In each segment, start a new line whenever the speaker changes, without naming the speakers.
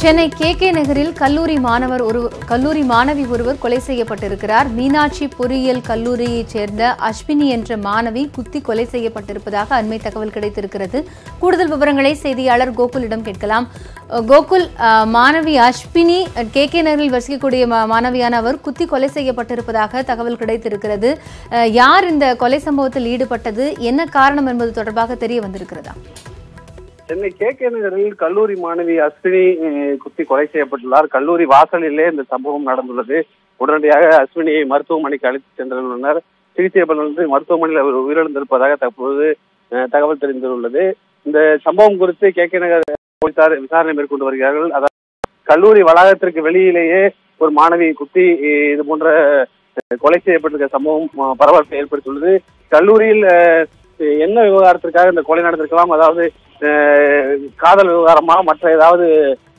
Chennai K K நகரில் கல்லூரி மாணவர் ஒரு கல்லூரி மாணவி ஒருவர் கொலை செய்யப்பட்டிருக்கிறார். மீனாட்சி பொறியியல் கல்லூரியைச் சேர்ந்த அஸ்வினி என்ற மாணவி குத்தி கொலை செய்யப்பட்டிருப்பதாக அண்மை தகவல் கிடைத்திருக்கிறது. கூடுதல் விவரங்களை செய்தியாளர் கோகுலிடம் கேட்கலாம். கோகுல் மாணவி அஸ்வினி கே கே நகரில் வசிக்கக்கூடிய மாணவியான அவர் குத்தி கொலை செய்யப்பட்டிருப்பதாக தகவல் கிடைத்திருக்கிறது. யார் இந்த கொலை சம்பவத்தில் ஈடுபட்டது? என்ன காரணம் என்பது தொடர்பாக தெரிய வந்திருக்கிறதா?
சென்னை கே கே நகரில் கல்லூரி மாணவி அஸ்வினி குத்தி கொலை செய்யப்பட்டுள்ளார். கல்லூரி வாசலிலே இந்த சம்பவம் நடந்துள்ளது. உடனடியாக அஸ்வினியை மருத்துவமனைக்கு அழைத்து சென்றுள்ளனர். சிகிச்சை பலனின்றி மருத்துவமனையில் அவர் உயிரிழந்திருப்பதாக தற்போது தகவல் தெரிந்துள்ளது. இந்த சம்பவம் குறித்து கே கே நகர் போலீசார் விசாரணை மேற்கொண்டு வருகிறார்கள். அதாவது கல்லூரி வளாகத்திற்கு வெளியிலேயே ஒரு மாணவி குத்தி இது போன்ற கொலை செய்யப்பட்டிருக்க சம்பவம் பரபரப்பை ஏற்படுத்தியுள்ளது. கல்லூரியில் என்ன விவகாரத்திற்காக இந்த கொலை நடந்திருக்கலாம்? அதாவது காதல் விவகாரமா? மற்ற ஏதாவது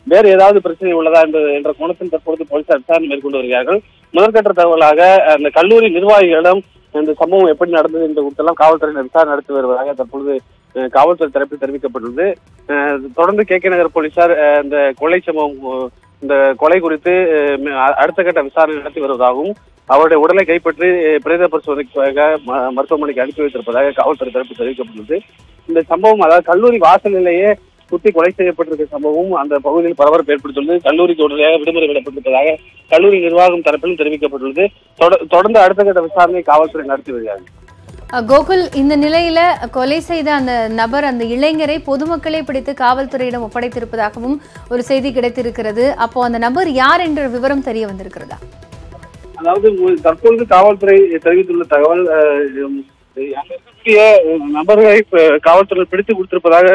வேறு ஏதாவது பிரச்சனை உள்ளதா என்று என்ற கோணத்தில் தற்பொழுது போலீசார் விசாரணை மேற்கொண்டு வருகிறார்கள். முதற்கட்ட தகவலாக அந்த கல்லூரி நிர்வாகிகளிடம் இந்த சம்பவம் எப்படி நடந்தது என்று குறித்தெல்லாம் காவல்துறையினர் விசாரணை நடத்தி வருவதாக தற்பொழுது காவல்துறை தரப்பில் தெரிவிக்கப்பட்டுள்ளது. தொடர்ந்து கே கே நகர் போலீசார் இந்த கொலை சம்பவம் இந்த கொலை குறித்து அடுத்த கட்ட விசாரணை நடத்தி வருவதாகவும் அவருடைய உடலை கைப்பற்றி பிரேத பரிசோதனைக்காக ம- மருத்துவமனைக்கு அனுப்பி வைத்திருப்பதாக காவல்துறை தரப்பு தெரிவிக்கப்பட்டுள்ளது. இந்த சம்பவம் அதாவது கல்லூரி வாசலிலேயே குத்தி கொலை செய்யப்பட்டிருக்க சம்பவம் அந்த பகுதியில் பரபரப்பு ஏற்படுத்தியுள்ளது கல்லூரிக்கு உடனடியாக விடுமுறை விடப்பட்டிருப்பதாக கல்லூரி நிர்வாகம் தரப்பிலும் தெரிவிக்கப்பட்டுள்ளது. தொடர்ந்து அடுத்த கட்ட விசாரணை காவல்துறை நடத்தி வருகிறார்கள்
கோகுல் இந்த நிலையில கொலை செய்த அந்த நபர் அந்த இளைஞரை பொதுமக்களே பிடித்து காவல்துறையிடம் ஒப்படைத்திருப்பதாகவும் ஒரு செய்தி கிடைத்திருக்கிறது. அப்போ அந்த நபர் யார் என்ற விவரம் தெரிய வந்திருக்கிறதா?
அதாவது தற்பொழுது காவல்துறை தெரிவித்துள்ள தகவல் அஹ், நபர்களை காவல்துறை பிடித்து கொடுத்திருப்பதாக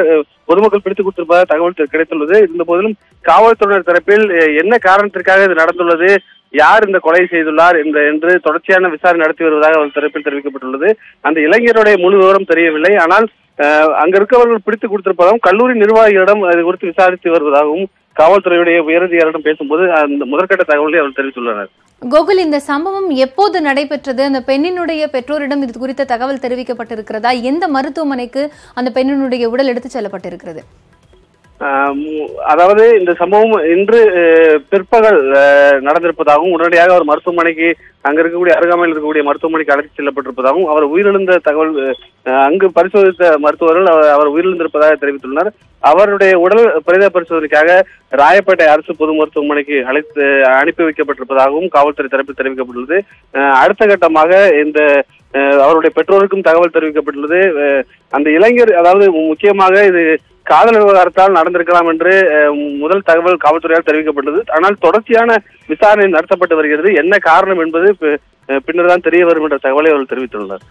பொதுமக்கள் பிடித்து கொடுத்திருப்பதாக தகவல் கிடைத்துள்ளது. இருந்த போதிலும் காவல்துறையினர் தரப்பில் என்ன காரணத்திற்காக இது நடந்துள்ளது? யார் இந்த கொலை செய்துள்ளார் என்று தொடர்ச்சியான விசாரணை நடத்தி வருவதாக அவர் தரப்பில் தெரிவிக்கப்பட்டுள்ளது. அந்த இளைஞருடைய முழு விவரம் தெரியவில்லை. ஆனால் அஹ், அங்க இருக்கவர்கள் பிடித்து கொடுத்திருப்பதாகவும் கல்லூரி நிர்வாகிகளிடம் அது குறித்து விசாரித்து வருவதாகவும் காவல்துறையுடைய உயரதிகாரிடம் பேசும்போது அந்த முதற்கட்ட தகவலை அவர் தெரிவித்துள்ளனர்.
கோகுல் இந்த சம்பவம் எப்போது நடைபெற்றது? அந்த பெண்ணினுடைய பெற்றோரிடம் இது குறித்த தகவல் தெரிவிக்கப்பட்டிருக்கிறதா? எந்த மருத்துவமனைக்கு அந்த பெண்ணினுடைய உடல் எடுத்துச் செல்லப்பட்டிருக்கிறது?
அதாவது இந்த சம்பவம் இன்று பிற்பகல் நடந்திருப்பதாகவும் உடனடியாக அவர் மருத்துவமனைக்கு அங்க இருக்கக்கூடிய அருகாமையில் இருக்கக்கூடிய மருத்துவமனைக்கு அழைத்து செல்லப்பட்டிருப்பதாகவும் அவர் உயிரிழந்த தகவல் அங்கு பரிசோதித்த மருத்துவர்கள் அவர் அவர் உயிரிழந்திருப்பதாக தெரிவித்துள்ளனர். அவருடைய உடல் பிரேத பரிசோதனைக்காக ராயப்பேட்டை அரசு பொது மருத்துவமனைக்கு அழைத்து அனுப்பி வைக்கப்பட்டிருப்பதாகவும் காவல்துறை தரப்பில் தெரிவிக்கப்பட்டுள்ளது. அடுத்த கட்டமாக இந்த அவருடைய பெற்றோருக்கும் தகவல் தெரிவிக்கப்பட்டுள்ளது. அந்த இளைஞர் அதாவது முக்கியமாக இது காதல் விவகாரத்தால் நடந்திருக்கலாம் என்று முதல் தகவல் காவல்துறையால் தெரிவிக்கப்பட்டது. ஆனால் தொடர்ச்சியான விசாரணை நடத்தப்பட்டு வருகிறது. என்ன காரணம் என்பது பின்னர் தான் தெரிய வரும் என்ற தகவலை அவர்கள் தெரிவித்துள்ளார்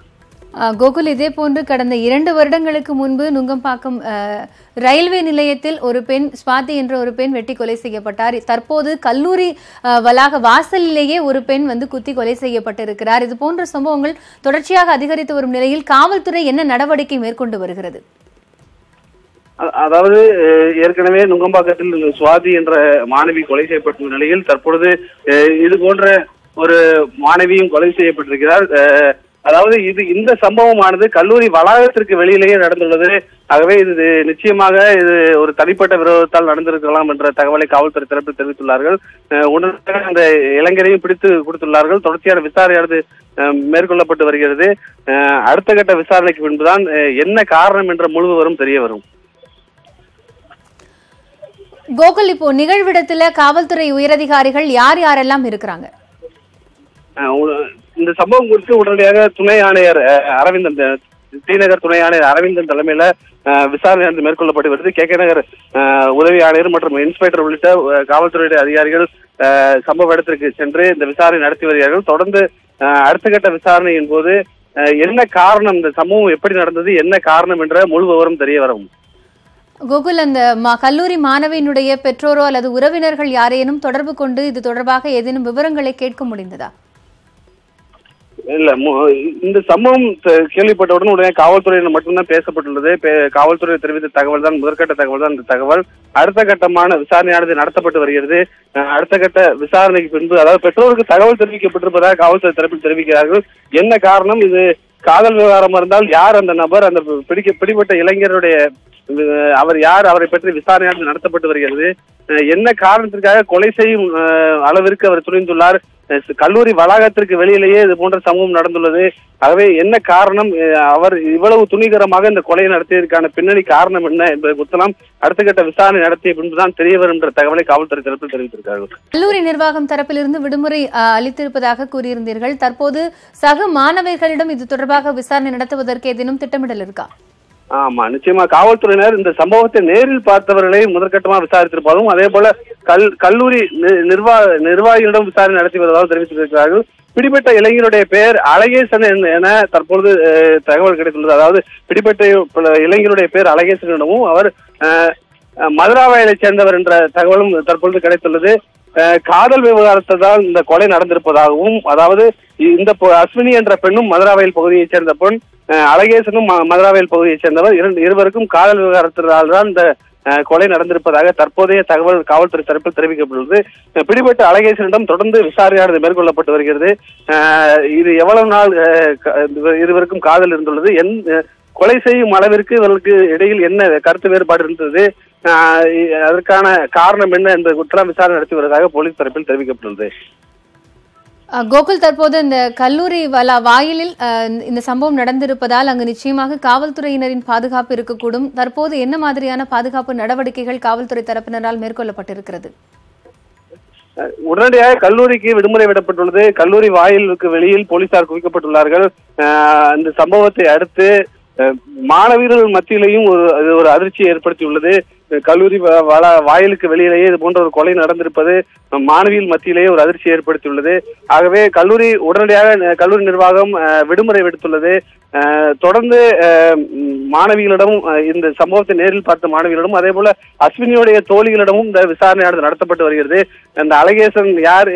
கோகுல் இதே போன்று கடந்த இரண்டு வருடங்களுக்கு முன்பு நுங்கம்பாக்கம் அஹ், ரயில்வே நிலையத்தில் ஒரு பெண் ஸ்வாதி என்ற ஒரு பெண் வெட்டி கொலை செய்யப்பட்டார். தற்போது கல்லூரி வளாக வாசலிலேயே ஒரு பெண் வந்து குத்தி கொலை செய்யப்பட்டிருக்கிறார். இது போன்ற சம்பவங்கள் தொடர்ச்சியாக அதிகரித்து வரும் நிலையில் காவல்துறை என்ன நடவடிக்கை மேற்கொண்டு வருகிறது?
அதாவது ஏற்கனவே நுங்கம்பாக்கத்தில் சுவாதி என்ற மாணவி கொலை செய்யப்பட்ட நிலையில் தற்பொழுது இது போன்ற ஒரு மாணவியும் கொலை செய்யப்பட்டிருக்கிறார். அதாவது இது இந்த சம்பவமானது கல்லூரி வளாகத்திற்கு வெளியிலேயே நடந்துள்ளது. ஆகவே இது நிச்சயமாக இது ஒரு தனிப்பட்ட விரோதத்தால் நடந்திருக்கலாம் என்ற தகவலை காவல்துறை தரப்பில் தெரிவித்துள்ளார்கள். உடனடியாக அந்த இளைஞரையும் பிடித்து கொடுத்துள்ளார்கள். தொடர்ச்சியான விசாரணையானது மேற்கொள்ளப்பட்டு வருகிறது. அடுத்த கட்ட விசாரணைக்கு பின்புதான் என்ன காரணம் என்ற முழுவதும் தெரிய வரும்.
கோகுல் இப்போ நிகழ்விடத்துல காவல்துறை உயரதிகாரிகள் யார் யாரெல்லாம் இருக்கிறாங்க?
இந்த சம்பவம் குறித்து உடனடியாக துணை ஆணையர் அரவிந்தன் ஸ்ரீநகர் துணை ஆணையர் அரவிந்தன் தலைமையில விசாரணை வந்து மேற்கொள்ளப்பட்டு வருது. கே. கே. நகர் உதவி ஆணையர் மற்றும் இன்ஸ்பெக்டர் உள்ளிட்ட காவல்துறையுடைய அதிகாரிகள் சம்பவ இடத்திற்கு சென்று இந்த விசாரணை நடத்தி வருகிறார்கள். தொடர்ந்து அடுத்த கட்ட விசாரணையின் போது என்ன காரணம் இந்த சம்பவம் எப்படி நடந்தது என்ன காரணம் என்ற முழு விவரம் தெரிய வரவும்.
கோகுல் அந்த கல்லூரி மாணவியினுடைய பெற்றோரோ அல்லது உறவினர்கள் யாரேனும் தொடர்பு கொண்டு இது தொடர்பாக ஏதேனும் விவரங்களை கேட்க முடிந்ததா?
இல்ல இந்த சம்பவம் கேள்விப்பட்ட உடனே உடனே காவல்துறையினர் மட்டும்தான் பேசப்பட்டுள்ளது. காவல்துறை தெரிவித்த தகவல் தான் முதற்கட்ட தகவல் தான் இந்த தகவல். அடுத்த கட்டமான விசாரணையானது நடத்தப்பட்டு வருகிறது. அடுத்த கட்ட விசாரணைக்கு பின்பு அதாவது பெற்றோருக்கு தகவல் தெரிவிக்கப்பட்டிருப்பதாக காவல்துறை தரப்பில் தெரிவிக்கிறார்கள். என்ன காரணம்? இது காதல் விவகாரம் இருந்தால் யார் அந்த நபர்? அந்த பிடிக்க பிடிபட்ட இளைஞருடைய அவர் யார் அவரை பற்றி விசாரணை நடத்தப்பட்டு வருகிறது. என்ன காரணத்திற்காக கொலை செய்யும் அளவிற்கு அவர் துணிந்துள்ளார்? கல்லூரி வளாகத்திற்கு வெளியிலேயே இது போன்ற சம்பவம் நடந்துள்ளது. ஆகவே என்ன காரணம்? அவர் இவ்வளவு துணிகரமாக இந்த கொலையை நடத்தியதற்கான பின்னணி காரணம் என்ன என்பதை குறித்தெல்லாம் அடுத்த கட்ட விசாரணை நடத்திய பின்புதான் தெரிய வரும் என்ற தகவலை காவல்துறை தரப்பில் தெரிவித்திருக்கிறார்கள்.
கல்லூரி நிர்வாகம் தரப்பிலிருந்து விடுமுறை அளித்திருப்பதாக கூறியிருந்தீர்கள். தற்போது சக மாணவர்களிடம் இது தொடர்பாக விசாரணை நடத்துவதற்கு ஏதேனும் திட்டமிடல் இருக்கா?
ஆமா நிச்சயமா காவல்துறையினர் இந்த சம்பவத்தை நேரில் பார்த்தவர்களை முதற்கட்டமா விசாரித்திருப்பதும் அதே போல கல் கல்லூரி நி- நிர்வா நிர்வாகிகளிடம் விசாரணை நடத்தி வருவதாக தெரிவித்திருக்கிறார்கள். பிடிபட்ட இளைஞருடைய பெயர் அழகேசன் என- என தற்பொழுது தகவல் கிடைத்துள்ளது. அதாவது பிடிபட்ட பல இளைஞருடைய பெயர் அழகேசன் எனவும் அவர் மதுராவாயலை சேர்ந்தவர் என்ற தகவலும் தற்பொழுது கிடைத்துள்ளது. காதல் விவகாரத்தை தான் இந்த கொலை நடந்திருப்பதாகவும் அதாவது இந்த அஸ்வினி என்ற பெண்ணும் மதுராவயல் பகுதியைச் சேர்ந்த பெண் அழகேசனும் ம- மதுராவயல் பகுதியைச் சேர்ந்தவர் இரண்டு இருவருக்கும் காதல் விவகாரத்தினால் தான் இந்த கொலை நடந்திருப்பதாக தற்போதைய தகவல் காவல்துறை தரப்பில் தெரிவிக்கப்பட்டுள்ளது. பிடிபட்ட அழகேசனிடம் தொடர்ந்து விசாரணையானது மேற்கொள்ளப்பட்டு வருகிறது. அஹ், இது எவ்வளவு நாள் இருவருக்கும் காதல் இருந்துள்ளது. என் கொலை செய்யும் அளவிற்கு இவர்களுக்கு இடையில் என்ன கருத்து வேறுபாடு இருந்தது? அதற்கான காரணம் என்ன என்பது குற்றம் விசாரணை நடத்தி வருவதாக போலீஸ் தரப்பில் தெரிவிக்கப்பட்டுள்ளது.
கோகுல் தற்போது இந்த கல்லூரி வலா வாயிலில் இந்த சம்பவம் நடந்திருப்பதால் அங்கு நிச்சயமாக காவல்துறையினரின் பாதுகாப்பு இருக்கக்கூடும். தற்போது என்ன மாதிரியான பாதுகாப்பு நடவடிக்கைகள் காவல்துறை தரப்பினரால் மேற்கொள்ளப்பட்டிருக்கிறது?
உடனடியாக கல்லூரிக்கு விடுமுறை விடப்பட்டுள்ளது. கல்லூரி வாயிலுக்கு வெளியில் போலீசார் குவிக்கப்பட்டுள்ளார்கள். இந்த சம்பவத்தை அடுத்து மாணவியர்கள் மத்தியிலேயும் ஒரு அது ஒரு அதிர்ச்சியை ஏற்படுத்தியுள்ளது. கல்லூரி வ- வள- வாயிலுக்கு வெளியிலேயே இது போன்ற ஒரு கொலை நடந்திருப்பது மாணவியின் மத்தியிலேயே ஒரு அதிர்ச்சி ஏற்படுத்தியுள்ளது. ஆகவே கல்லூரி உடனடியாக கல்லூரி நிர்வாகம் விடுமுறை விடுத்துள்ளது. தொடர்ந்து மாணவிகளிடமும் இந்த சம்பவத்தை நேரில் பார்த்த மாணவிகளிடமும் அதே போல அஸ்வினியுடைய தோழிகளிடமும் இந்த விசாரணையானது நடத்தப்பட்டு வருகிறது. அந்த அழகேசன் யார்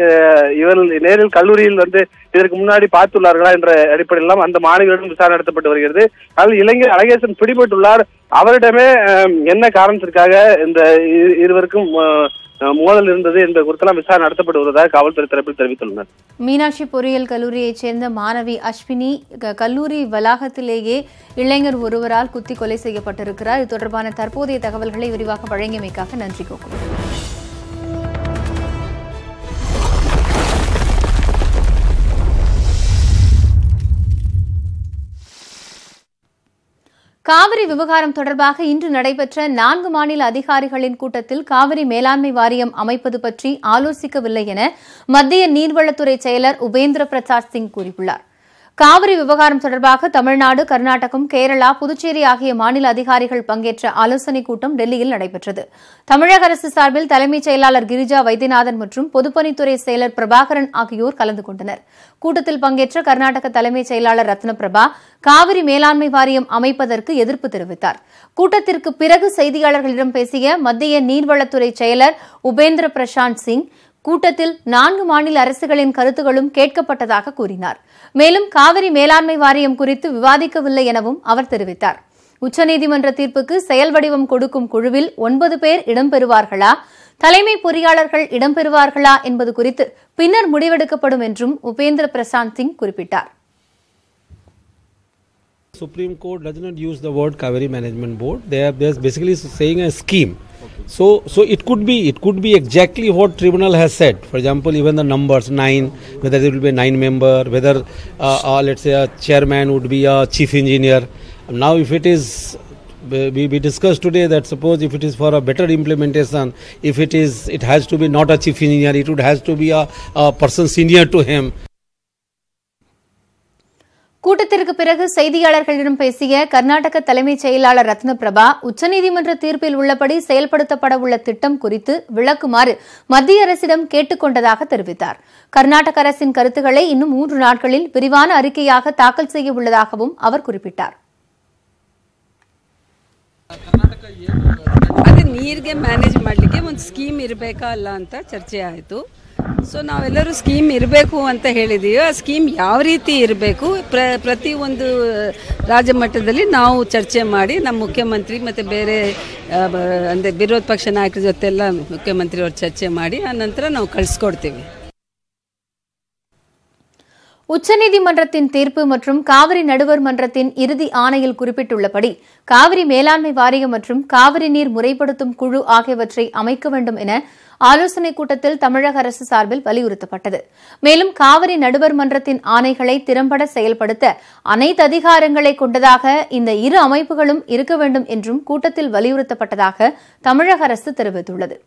இவர் நேரில் கல்லூரியில் வந்து இதற்கு முன்னாடி பார்த்துள்ளார்களா என்ற அடிப்படையில் அந்த மாணவிகளிடம் விசாரணை நடத்தப்பட்டு வருகிறது. அதில் இளைஞர் அழகேசன் பிடிபட்டுள்ளார். அவரிடமே என்ன காரணத்திற்காக இந்த இருவருக்கும் மோதல் இருந்தது என்பது குறித்தெல்லாம் விசாரணை நடத்தப்பட்டு வருவதாக காவல்துறை தரப்பில் தெரிவித்துள்ளனர்.
மீனாட்சி பொறியியல் கல்லூரியைச் சேர்ந்த மாணவி அஸ்வினி கல்லூரி வளாகத்திலேயே இளைஞர் ஒருவரால் குத்தி கொலை செய்யப்பட்டிருக்கிறார். இது தொடர்பான தற்போதைய தகவல்களை விரிவாக வழங்கியமைக்காக நன்றி கோகுல். காவிரி விவகாரம் தொடர்பாக இன்று நடைபெற்ற நான்கு மாநில அதிகாரிகளின் கூட்டத்தில் காவிரி மேலாண்மை வாரியம் அமைப்பது பற்றி ஆலோசிக்கவில்லை என மத்திய நீர்வளத்துறை செயலர் உபேந்திர பிரசாத் சிங் கூறியுள்ளார். காவிரி விவகாரம் தொடர்பாக தமிழ்நாடு கர்நாடகம் கேரளா புதுச்சேரி ஆகிய மாநில அதிகாரிகள் பங்கேற்ற ஆலோசனைக் கூட்டம் டெல்லியில் நடைபெற்றது. தமிழக அரசு சார்பில் தலைமைச் செயலாளர் கிரிஜா வைத்தியநாதன் மற்றும் பொதுப்பணித்துறை செயலர் பிரபாகரன் ஆகியோர் கலந்து கொண்டனர். கூட்டத்தில் பங்கேற்ற கர்நாடக தலைமைச் செயலாளர் ரத்னபிரபா காவிரி மேலாண்மை வாரியம் அமைப்பதற்கு எதிர்ப்பு தெரிவித்தார். கூட்டத்திற்கு பிறகு செய்தியாளர்களிடம் பேசிய மத்திய நீர்வளத்துறை செயலர் உபேந்திர பிரசாந்த் சிங் கூட்டத்தில் நான்கு மாநில அரசுகளின் கருத்துகளும் கேட்கப்பட்டதாக கூறினார் மேலும் காவிரி மேலாண்மை வாரியம் குறித்து விவாதிக்கவில்லை எனவும் அவர் தெரிவித்தார் உச்சநீதிமன்ற தீர்ப்புக்கு செயல் வடிவம் கொடுக்கும் குழுவில் ஒன்பது பேர் இடம்பெறுவார்களா தலைமை பொறியாளர்கள் இடம்பெறுவார்களா என்பது குறித்து பின்னர் முடிவெடுக்கப்படும் என்றும் உபேந்திர பிரசாந்த் சிங் குறிப்பிட்டார்
Supreme Court does not use the word Kaveri Management Board. They are they're basically saying a scheme. So, so it could be it could be exactly what tribunal has said. For example, even the numbers nine, whether there will be a nine member, whether uh, uh, let's say a chairman would be a chief engineer. Now, if it is we, we discussed today that suppose if it is for a better implementation, if it is it has to be not a chief engineer, it would has to be a, a person senior to him.
கூட்டத்திற்கு பிறகு செய்தியாளர்களிடம் பேசிய கர்நாடக தலைமைச் செயலாளர் ரத்னபிரபா உச்சநீதிமன்ற தீர்ப்பில் உள்ளபடி செயல்படுத்தப்பட உள்ள திட்டம் குறித்து விளக்குமாறு மத்திய அரசிடம் கேட்டுக் கொண்டதாக தெரிவித்தார். கர்நாடக அரசின் கருத்துக்களை இன்னும் மூன்று நாட்களில் விரிவான அறிக்கையாக தாக்கல் செய்ய உள்ளதாகவும் அவர் குறிப்பிட்டார்.
ಅದೇ ನೀರಿಗೆ ಮ್ಯಾನೇಜ್ ಮಾಡಲಿಕ್ಕೆ ಒಂದು ಸ್ಕೀಮ್ ಇರಬೇಕಾ ಅಲ್ಲ ಅಂತ ಚರ್ಚೆ ಆಯಿತು. ಸೊ ನಾವೆಲ್ಲರೂ ಸ್ಕೀಮ್ ಇರಬೇಕು ಅಂತ ಹೇಳಿದ್ದೀವಿ ಆ ಸ್ಕೀಮ್ ಯಾವ ರೀತಿ ಇರಬೇಕು? ಪ್ರ, ಪ್ರತಿ ಒಂದು ರಾಜ್ಯ ಮಟ್ಟದಲ್ಲಿ ನಾವು ಚರ್ಚೆ ಮಾಡಿ ನಮ್ಮ ಮುಖ್ಯಮಂತ್ರಿ ಮತ್ತು ಬೇರೆ ಅಂದರೆ ವಿರೋಧ ಪಕ್ಷ ನಾಯಕರ ಜೊತೆ ಎಲ್ಲ ಮುಖ್ಯಮಂತ್ರಿ ಅವ್ರು ಚರ್ಚೆ ಮಾಡಿ, ಆ ನಂತರ ನಾವು ಕಳಿಸ್ಕೊಡ್ತೀವಿ.
உச்சநீதிமன்றத்தின் தீர்ப்பு மற்றும் காவிரி நடுவர் மன்றத்தின் இறுதி ஆணையில் குறிப்பிட்டுள்ளபடி காவிரி மேலாண்மை வாரியம் மற்றும் காவிரி நீர் முறைப்படுத்தும் குழு ஆகியவற்றை அமைக்க வேண்டும் என ஆலோசனைக் கூட்டத்தில் தமிழக அரசு சார்பில் வலியுறுத்தப்பட்டது. மேலும் காவிரி நடுவர் மன்றத்தின் ஆணைகளை திறம்பட செயல்படுத்த அனைத்து அதிகாரங்களை கொண்டதாக இந்த இரு அமைப்புகளும் இருக்க வேண்டும் என்றும் கூட்டத்தில் வலியுறுத்தப்பட்டதாக தமிழக அரசு தெரிவித்துள்ளது.